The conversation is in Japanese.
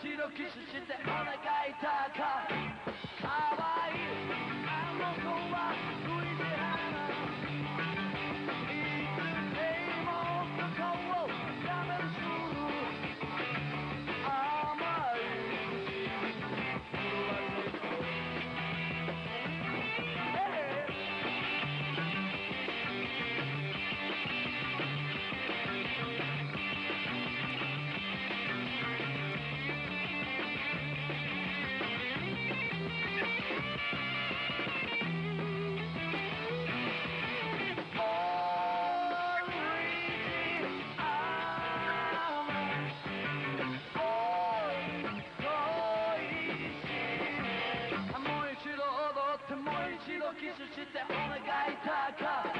キスしてお願いだか。ら技術してお願いだから